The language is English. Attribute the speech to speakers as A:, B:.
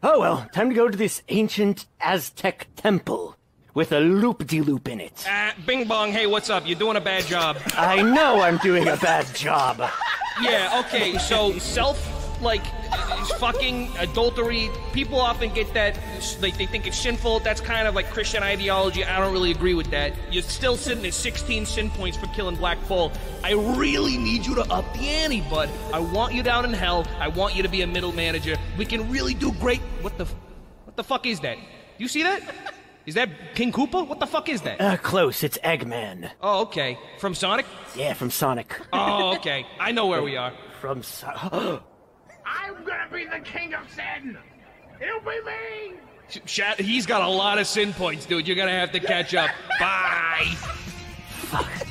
A: Oh well, time to go to this ancient Aztec temple with a loop-de-loop in it.
B: Uh, bing bong, hey, what's up? You're doing a bad job.
A: I know I'm doing a bad job.
B: Yeah, okay, so self, like, fucking adultery, people often get that, like, they think it's sinful. That's kind of like Christian ideology. I don't really agree with that. You're still sitting at 16 sin points for killing Black Bull. I really need you to up the ante, bud. I want you down in hell. I want you to be a middle manager. We can really do great. What the, what the fuck is that? You see that? Is that King Koopa? What the fuck is that?
A: Uh, close, it's Eggman.
B: Oh, okay. From Sonic?
A: Yeah, from Sonic.
B: Oh, okay. I know where we are.
A: From so-
C: I'm gonna be the king of sin! It'll be me!
B: Sh- Shat, he's got a lot of sin points, dude. You're gonna have to catch up. Bye.
A: Fuck.